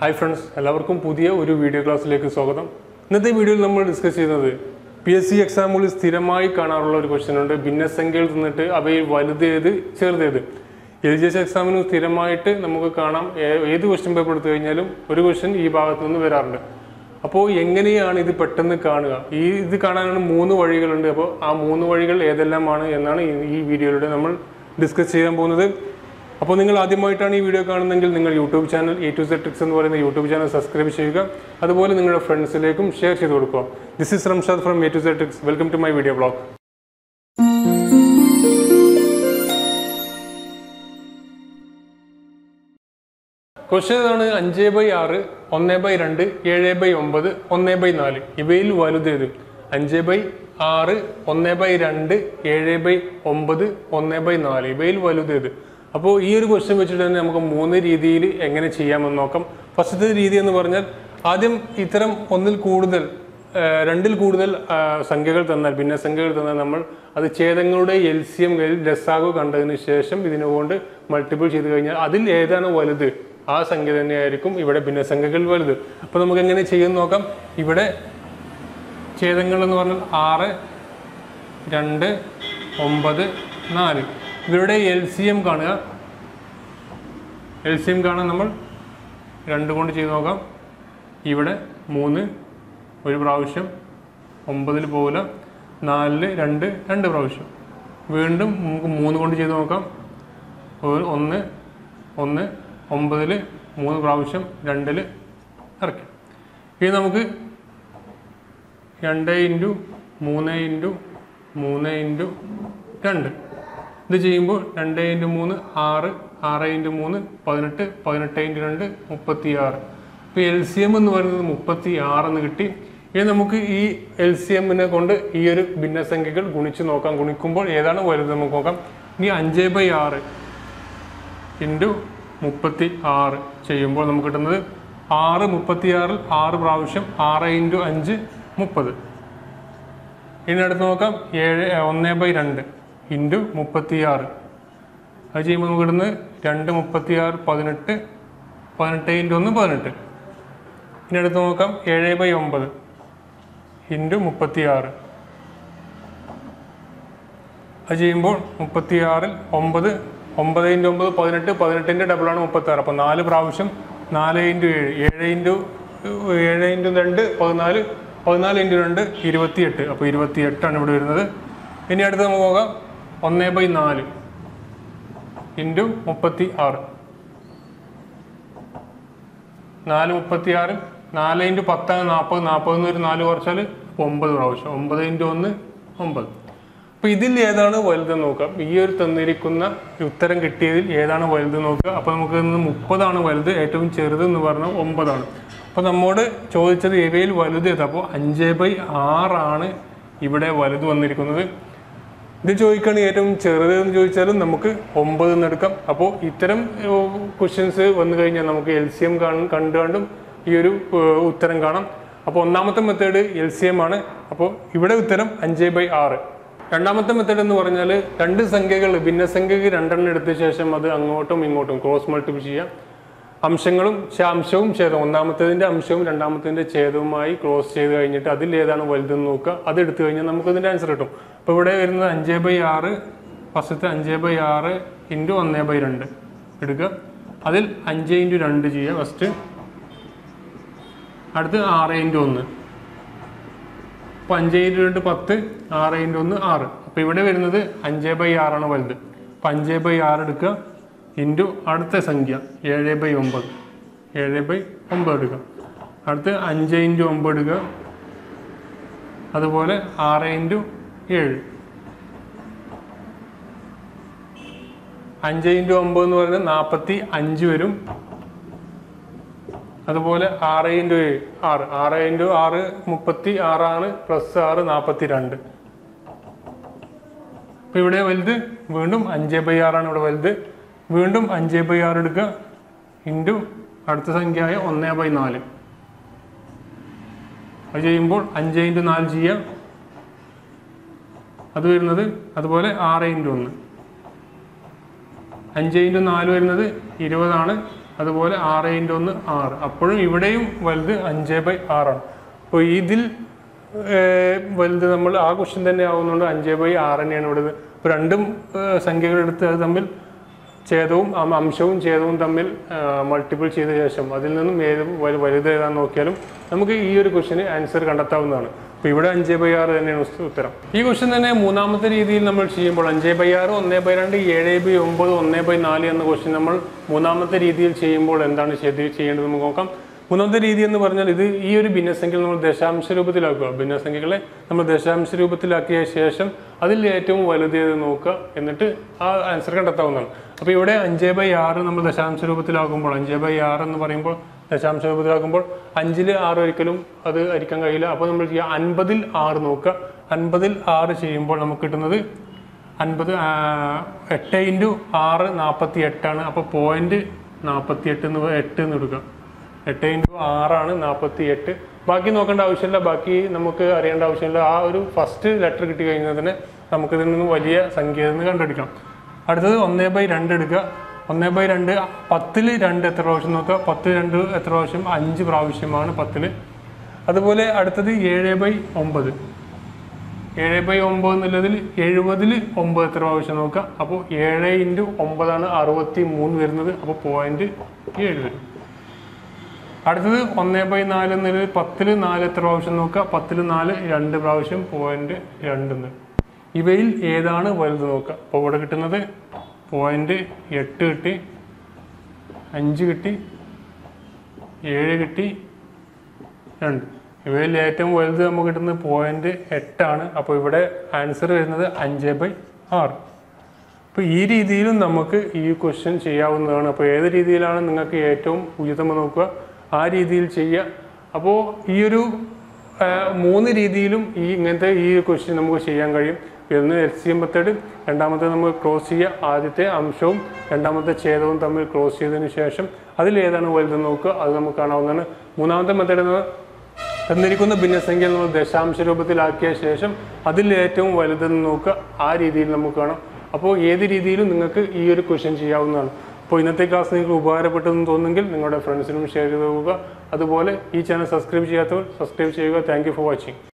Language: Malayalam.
ഹായ് ഫ്രണ്ട്സ് എല്ലാവർക്കും പുതിയ ഒരു വീഡിയോ ക്ലാസ്സിലേക്ക് സ്വാഗതം. ഇന്നത്തെ വീഡിയോയിൽ നമ്മൾ ഡിസ്കസ് ചെയ്യുന്നത് പി എസ് സി എക്സാമുകളിൽ സ്ഥിരമായി കാണാറുള്ള ഒരു ക്വസ്റ്റ്യൻ ഉണ്ട്. ഭിന്നസംഖ്യയിൽ നിന്നിട്ട് അവയിൽ വലുതേത് ചെറുതേത്. എൽ ജി എസ് എക്സാമിന് സ്ഥിരമായിട്ട് നമുക്ക് കാണാം. ഏത് ക്വസ്റ്റ്യൻ പേപ്പർ എടുത്തു കഴിഞ്ഞാലും ഒരു ക്വസ്റ്റ്യൻ ഈ ഭാഗത്തു നിന്ന് വരാറുണ്ട്. അപ്പോൾ എങ്ങനെയാണ് ഇത് പെട്ടെന്ന് കാണുക? ഈ ഇത് കാണാനാണ് മൂന്ന് വഴികളുണ്ട്. അപ്പോൾ ആ മൂന്ന് വഴികൾ ഏതെല്ലാമാണ് എന്നാണ് ഈ- വീഡിയോയിലൂടെ നമ്മൾ ഡിസ്കസ് ചെയ്യാൻ പോകുന്നത്. അപ്പോൾ നിങ്ങൾ ആദ്യമായിട്ടാണ് ഈ വീഡിയോ കാണുന്നതെങ്കിൽ നിങ്ങൾ YouTube channel A to Z tricks എന്ന് പറയുന്ന യൂട്യൂബ് ചാനൽ സബ്സ്ക്രൈബ് ചെയ്യുക. അതുപോലെ നിങ്ങളുടെ ഫ്രണ്ട്സിലേക്കും ഷെയർ ചെയ്ത് കൊടുക്കുക. This is Ramshad from A to Z tricks welcome to my video blog question ആണ് അഞ്ച് ബൈ ആറ് ഒന്ന് ബൈ രണ്ട് ഏഴ് ബൈ ഒമ്പത് ഒന്ന് ബൈ നാല്. ഇവയിൽ വലുതേത്? അഞ്ച് ബൈ ആറ് ഒന്ന് ബൈ രണ്ട് ഏഴ് ബൈ ഒമ്പത് ഒന്ന് ബൈ നാല്. ഇവയിൽ അപ്പോൾ ഈ ഒരു ക്വസ്റ്റ്യൻ വെച്ചിട്ട് തന്നെ നമുക്ക് മൂന്ന് രീതിയിൽ എങ്ങനെ ചെയ്യാമെന്ന് നോക്കാം. ഫസ്റ്റത്തെ രീതി എന്ന് പറഞ്ഞാൽ ആദ്യം ഇത്തരം ഒന്നിൽ കൂടുതൽ രണ്ടിൽ കൂടുതൽ സംഖ്യകൾ തന്നാൽ ഭിന്ന സംഖ്യകൾ തന്നാൽ നമ്മൾ അത് ഛേദങ്ങളുടെ എൽ സി എം ലസാഗു കണ്ടതിന് ശേഷം ഇതിനുകൊണ്ട് മൾട്ടിപ്പിൾ ചെയ്ത് കഴിഞ്ഞാൽ അതിൽ ഏതാണ് വലുത്? ആ സംഖ്യ തന്നെയായിരിക്കും ഇവിടെ ഭിന്നസംഖ്യകൾ വലുത്. അപ്പോൾ നമുക്ക് എങ്ങനെ ചെയ്യുമെന്ന് നോക്കാം. ഇവിടെ ഛേദങ്ങൾ എന്ന് പറഞ്ഞാൽ ആറ് രണ്ട് ഒമ്പത് നാല്. ഇവരുടെ എൽ സി എം കാണുക എൽ സി എം കാണാൻ നമ്മൾ. രണ്ട് കൊണ്ട് ചെയ്ത് നോക്കാം. ഇവിടെ മൂന്ന് ഒരു പ്രാവശ്യം. ഒമ്പതിൽ പോകില്ല നാലിൽ രണ്ട് രണ്ട് പ്രാവശ്യം. വീണ്ടും നമുക്ക് മൂന്ന് കൊണ്ട് ചെയ്ത് നോക്കാം. ഒന്ന് ഒന്ന് ഒമ്പതിൽ മൂന്ന് പ്രാവശ്യം രണ്ടിൽ ഇറക്കി. ഇനി നമുക്ക് രണ്ട് ഇന്റു മൂന്ന് ഇന്റു മൂന്ന് ഇന്റു രണ്ട്. ഇത് ചെയ്യുമ്പോൾ രണ്ട് ഇന്റു മൂന്ന് ആറ് ആറ് ഇന്റു മൂന്ന് പതിനെട്ട് പതിനെട്ട് ഇന്റു രണ്ട് മുപ്പത്തി ആറ് ഇപ്പോൾ എൽ സി എം എന്ന് പറയുന്നത് മുപ്പത്തി ആറെന്ന് കിട്ടി. ഇനി നമുക്ക് ഈ എൽ സി എമ്മിനെ കൊണ്ട് ഈ ഒരു ഭിന്നസംഖ്യകൾ ഗുണിച്ച് നോക്കാം. ഗുണിക്കുമ്പോൾ ഏതാണ് വലുത് നമുക്ക് നോക്കാം. ഇനി അഞ്ച് ബൈ ആറ് ഇന്റു മുപ്പത്തി ആറ് ചെയ്യുമ്പോൾ നമുക്ക് കിട്ടുന്നത് ആറ് മുപ്പത്തി ആറിൽ ആറ് പ്രാവശ്യം ആറ് ഇന്റു അഞ്ച് മുപ്പത്. ഇനി അടുത്ത് നോക്കാം. ഏഴ് ഒന്ന് ബൈ രണ്ട്. ഇന്റു മുപ്പത്തി ആറ് അത് ചെയ്യുമ്പോൾ നമുക്ക് കിട്ടുന്നത് രണ്ട് മുപ്പത്തി ആറ് പതിനെട്ട് പതിനെട്ട് ഇന്റു ഒന്ന് പതിനെട്ട്. ഇനി അടുത്ത് നോക്കാം ഏഴ് ബൈ ഒമ്പത്. ഇന്റു മുപ്പത്തി ആറ് അത് ചെയ്യുമ്പോൾ മുപ്പത്തി ആറിൽ ഒമ്പത് ഒമ്പത് ഇന്റു ഒമ്പത് പതിനെട്ട് പതിനെട്ടിന്റെ ഡബിളാണ് മുപ്പത്തി ആറ് അപ്പോൾ നാല് പ്രാവശ്യം നാല് ഇന്റു ഏഴ് ഏഴ് ഇന്റു ഏഴ് ഇന്റു രണ്ട് പതിനാല് പതിനാല് ഇന്റു രണ്ട് ഇരുപത്തിയെട്ട്. അപ്പോൾ ഇരുപത്തിയെട്ടാണ് ഇവിടെ വരുന്നത്. ഇനി അടുത്ത് നമുക്ക് നോക്കാം ഒന്ന് ബൈ നാല് ഇന്റു മുപ്പത്തി ആറ്. നാല് മുപ്പത്തി ആറ് നാല് ഇന്റു പത്താണ് നാൽപ്പത് നാൽപ്പത് എന്ന് ഒരു നാല് കുറച്ചാൽ ഒമ്പത് പ്രാവശ്യം. ഒമ്പത് ഇന്റു ഒന്ന് ഒമ്പത്. അപ്പോൾ ഇതിൽ ഏതാണ് വലുതെന്ന് നോക്കാം ഈ ഒരു തന്നിരിക്കുന്ന ഉത്തരം കിട്ടിയതിൽ ഏതാണ് വലുത് നോക്കുക. അപ്പോൾ നമുക്ക് ഇന്ന് മുപ്പതാണ് വലുത് ഏറ്റവും ചെറുത് എന്ന് പറഞ്ഞാൽ ഒമ്പതാണ്. അപ്പോൾ നമ്മോട് ചോദിച്ചത് ഇവയിൽ വലുത് ഏത്? അപ്പോൾ അഞ്ച് ബൈ ആറാണ് ഇവിടെ വലുത് വന്നിരിക്കുന്നത്. ഇത് ചോദിക്കുകയാണ് ഏറ്റവും ചെറുത് എന്ന് ചോദിച്ചാലും നമുക്ക് ഒമ്പത് എന്ന് എടുക്കാം. അപ്പോൾ ഇത്തരം ക്വസ്റ്റ്യൻസ് വന്നു കഴിഞ്ഞാൽ നമുക്ക് എൽ സി എം കണ്ടുകൊണ്ടും ഈ ഒരു ഉത്തരം കാണാം. അപ്പോൾ ഒന്നാമത്തെ മെത്തേഡ് എൽ സി എം ആണ്. അപ്പോൾ ഇവിടെ ഉത്തരം അഞ്ച് ബൈ ആറ്. രണ്ടാമത്തെ മെത്തേഡ് എന്ന് പറഞ്ഞാൽ രണ്ട് സംഖ്യകൾ ഭിന്നസംഖ്യക്ക് രണ്ടെണ്ണം എടുത്ത ശേഷം അത് അങ്ങോട്ടും ഇങ്ങോട്ടും ക്രോസ് മൾട്ടിപ്ലൈ ചെയ്യാം. അംശങ്ങളും അംശവും ഛേദവും. ഒന്നാമത്തേതിന്റെ അംശവും രണ്ടാമത്തേതിന്റെ ഛേദവുമായി ക്രോസ് ചെയ്ത് കഴിഞ്ഞിട്ട് അതിൽ ഏതാണ് വലുതെന്ന് നോക്കുക. അത് എടുത്തു കഴിഞ്ഞാൽ നമുക്കതിന്റെ ആൻസർ കിട്ടും. അപ്പോൾ ഇവിടെ വരുന്നത് അഞ്ച് ബൈ ആറ് ഫസ്റ്റത്തെ അഞ്ച് ബൈ ആറ് ഇന്റു ഒന്ന് ബൈ രണ്ട് എടുക്കുക. അതിൽ അഞ്ച് ഇന്റു രണ്ട് ചെയ്യുക ഫസ്റ്റ്. അടുത്ത് ആറ് ഇന്റു ഒന്ന്. അപ്പോൾ അഞ്ച് ഇന്റു രണ്ട് പത്ത് ആറ് ഇന്റു ഒന്ന് ആറ്. അപ്പോൾ ഇവിടെ വരുന്നത് അഞ്ച് ബൈ ആറാണ് വലുത്. അപ്പോൾ അഞ്ച് ബൈ ആറ് എടുക്കുക. ഇന്റു അടുത്ത സംഖ്യ ഏഴ് ബൈ ഒമ്പത്. ഏഴ് ബൈ ഒമ്പത് എടുക്കുക. അടുത്ത് അഞ്ച് ഇന്റു ഒമ്പത് എടുക്കുക. അതുപോലെ ആറ് ഇന്റു ഏഴ് അഞ്ച് ഇന്റു ഒമ്പത് എന്ന് പറയുന്നത് നാൽപ്പത്തി അഞ്ച് വരും. അതുപോലെ ആറ് ഇന്റു ഏഴ് ആറ്. ആറ് ഇന്റു ആറ് മുപ്പത്തി ആറാണ് പ്ലസ് ആറ് നാൽപ്പത്തി രണ്ട്. അപ്പോൾ ഇവിടെ വലുത് വീണ്ടും അഞ്ച് ബൈ ആറാണ് ഇവിടെ വലുത്. വീണ്ടും അഞ്ച് ബൈ ആറ് എടുക്കുക. ഇന്റു അടുത്ത സംഖ്യയായ ഒന്ന് ബൈ നാല്. അത് ചെയ്യുമ്പോൾ അഞ്ച് ഇന്റു നാല് ചെയ്യാം. അത് വരുന്നത് അതുപോലെ ആറ് ഇന്റു ഒന്ന്. അഞ്ച് ഇന്റു നാല് വരുന്നത് ഇരുപതാണ്. അതുപോലെ ആറ് ഇന്റു ഒന്ന് ആറ്. അപ്പോഴും ഇവിടെയും വലുത് അഞ്ച് ബൈ ആറാണ്. അപ്പോൾ ഇതിൽ വലുത് നമ്മൾ ആ ക്വസ്റ്റ്യൻ തന്നെ ആവുന്നതുകൊണ്ട് അഞ്ച് ബൈ ആറ് തന്നെയാണ് ഇവിടെ ഇപ്പോൾ രണ്ടും സംഖ്യകളെടുത്ത് അത് തമ്മിൽ ഛേദവും അംശവും ഛേദവും തമ്മിൽ മൾട്ടിപ്പിൾ ചെയ്ത ശേഷം അതിൽ നിന്നും ഏത് വലു- വലുത് ഏതാണെന്ന് നോക്കിയാലും നമുക്ക് ഈ ഒരു ക്വസ്റ്റിന് ആൻസർ കണ്ടെത്താവുന്നതാണ്. അപ്പോൾ ഇവിടെ അഞ്ച് ബൈ ആറ് തന്നെയാണ് ഉത്തരം. ഈ ക്വസ്റ്റ്യൻ തന്നെ മൂന്നാമത്തെ രീതിയിൽ നമ്മൾ ചെയ്യുമ്പോൾ അഞ്ച് ബൈ ആറ് ഒന്ന് ബൈ രണ്ട് ഏഴ് ബൈ ഒമ്പത് ഒന്ന് ബൈ നാല് എന്ന ക്വസ്റ്റ്യൻ നമ്മൾ മൂന്നാമത്തെ രീതിയിൽ ചെയ്യുമ്പോൾ എന്താണ് ചെയ്യേണ്ടത് നമുക്ക് നോക്കാം. മൂന്നാമത്തെ രീതി എന്ന് പറഞ്ഞാൽ ഇത് ഈ ഒരു ഭിന്നസംഖ്യ നമ്മൾ ദശാംശ രൂപത്തിലാക്കുക. ഭിന്നസംഖ്യകളെ നമ്മൾ ദശാംശ രൂപത്തിലാക്കിയ ശേഷം അതിൽ ഏറ്റവും വലുതേത് നോക്കുക എന്നിട്ട് ആ ആൻസർ കണ്ടെത്താവുന്നതാണ്. അപ്പോൾ ഇവിടെ അഞ്ച് ബൈ ആറ് നമ്മൾ ദശാംശ രൂപത്തിലാക്കുമ്പോൾ അഞ്ച് ബൈ ആറ് എന്ന് പറയുമ്പോൾ ദശാംശ രൂപത്തിലാക്കുമ്പോൾ അഞ്ചിൽ ആറ് ഒരിക്കലും അത് അരിക്കാൻ കഴിയില്ല. അപ്പോൾ നമ്മൾ ചെയ്യുക അൻപതിൽ ആറ് നോക്കുക. അൻപതിൽ ആറ് ചെയ്യുമ്പോൾ നമുക്ക് കിട്ടുന്നത് അൻപത് എട്ട് ഇന്റു ആറ് നാൽപ്പത്തി എട്ടാണ് അപ്പോൾ പോയിന്റ് നാൽപ്പത്തി എട്ട് എന്ന് എട്ട് എന്ന് എടുക്കുക. എട്ട് ഇന്റു ആറാണ് നാൽപ്പത്തി എട്ട് ബാക്കി നോക്കേണ്ട ആവശ്യമില്ല. ബാക്കി നമുക്ക് അറിയേണ്ട ആവശ്യമില്ല. ആ ഒരു ഫസ്റ്റ് ലെറ്റർ കിട്ടി കഴിഞ്ഞാൽ തന്നെ നമുക്കിതിൽ നിന്ന് വലിയ സംഖ്യ നിന്ന് കണ്ടെടുക്കാം അടുത്തത് ഒന്നേ ബൈ രണ്ട് എടുക്കുക. ഒന്നേ ബൈ രണ്ട് പത്തിൽ രണ്ട് എത്ര പ്രാവശ്യം നോക്കുക? പത്ത് രണ്ട് എത്ര പ്രാവശ്യം? അഞ്ച് പ്രാവശ്യമാണ് പത്തിൽ അതുപോലെ അടുത്തത് ഏഴ് ബൈ ഒമ്പത്. ഏഴ് ബൈ ഒമ്പത് എന്നുള്ളതിൽ എഴുപതിൽ ഒമ്പത് എത്ര പ്രാവശ്യം നോക്കുക? അപ്പോൾ ഏഴ് ഇന്റു ഒമ്പതാണ് അറുപത്തി മൂന്ന് വരുന്നത്. അപ്പോൾ പോയിന്റ് ഏഴ് വരും. അടുത്തത് ഒന്ന് ബൈ നാല് എന്നുള്ളത് പത്തിൽ നാല് എത്ര പ്രാവശ്യം നോക്കുക? പത്തിൽ നാല് രണ്ട് പ്രാവശ്യം പോയിന്റ് രണ്ടെന്ന് ഇവയിൽ ഏതാണ് വലുത് നോക്കുക? അപ്പോൾ ഇവിടെ കിട്ടുന്നത് പോയിന്റ് എട്ട് കിട്ടി അഞ്ച് കിട്ടി ഏഴ് കിട്ടി രണ്ട്. ഇവയിൽ ഏറ്റവും വലുത് നമുക്ക് കിട്ടുന്നത് പോയിന്റ് എട്ടാണ് അപ്പോൾ ഇവിടെ ആൻസർ വരുന്നത് അഞ്ച് ബൈ ആറ്. അപ്പോൾ ഈ രീതിയിലും നമുക്ക് ഈ ക്വസ്റ്റ്യൻ ചെയ്യാവുന്നതാണ്. അപ്പോൾ ഏത് രീതിയിലാണ് നിങ്ങൾക്ക് ഏറ്റവും ഉചിതം നോക്കുക? ആ രീതിയിൽ ചെയ്യുക. അപ്പോൾ ഈ ഒരു മൂന്ന് രീതിയിലും ഈ ഇങ്ങനത്തെ ഈ ക്വസ്റ്റ്യൻ നമുക്ക് ചെയ്യാൻ കഴിയും. ഒന്ന് എൽ സി എം മെത്തേഡ് രണ്ടാമത്തെ നമ്മൾ ക്രോസ് ചെയ്യുക ആദ്യത്തെ അംശവും രണ്ടാമത്തെ ഛേദവും തമ്മിൽ ക്രോസ് ചെയ്തതിന് ശേഷം അതിലേതാണ് വലുതെന്ന് നോക്കുക. അത് നമുക്ക് കാണാവുന്നതാണ്. മൂന്നാമത്തെ മെത്തേഡ് എന്ന് തന്നിരിക്കുന്ന ഭിന്നസംഖ്യ നമ്മൾ ദശാംശ രൂപത്തിലാക്കിയ ശേഷം അതിൽ ഏറ്റവും വലുതെന്ന് നോക്കുക. ആ രീതിയിൽ നമുക്ക് കാണാം. അപ്പോൾ ഏത് രീതിയിലും നിങ്ങൾക്ക് ഈ ഒരു ക്വസ്റ്റ്യൻ ചെയ്യാവുന്നതാണ്. അപ്പോൾ ഇന്നത്തെ ക്ലാസ് നിങ്ങൾക്ക് ഉപകാരപ്പെട്ടെന്ന് തോന്നുമെങ്കിൽ നിങ്ങളുടെ ഫ്രണ്ട്സിനും ഷെയർ ചെയ്ത് നോക്കുക. അതുപോലെ ഈ ചാനൽ സബ്സ്ക്രൈബ് ചെയ്യാത്തവർ സബ്സ്ക്രൈബ് ചെയ്യുക. Thank for watching